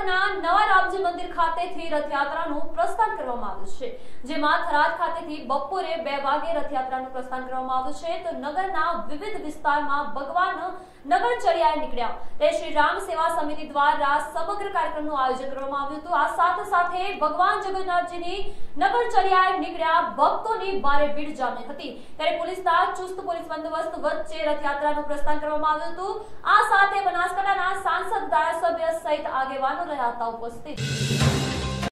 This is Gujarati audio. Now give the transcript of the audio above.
થરાદના નવા રામજી મંદિર ખાતેથી રથયાત્રાનું પ્રસ્થાન કરવામાં આવ્યું છે. જેમાં થરાદ ખાતેથી બપોરે બે વાગે રથયાત્રાનું પ્રસ્થાન કરવામાં આવ્યું છે. તો નગરના વિવિધ વિસ્તારમાં ભગવાન નગરચર્યાએ નીકળ્યા. તે શ્રી રામ સેવા સમિતિ દ્વારા સમગ્ર કાર્યક્રમનું આયોજન કરવામાં આવ્યું હતું. આ સાથે સાથે ભગવાન જગન્નાથજીની નગરચર્યાએ નીકળ્યા ભક્તોની ભારે ભીડ જામી હતી. ત્યારે પોલીસના ચુસ્ત પોલીસ બંદોબસ્ત વચ્ચે રથયાત્રાનું પ્રસ્થાન કરવામાં આવ્યું હતું. આ સાથે બનાસકાંઠાના સહિત આગેવાનો રહ્યા હતા ઉપસ્થિત